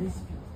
this.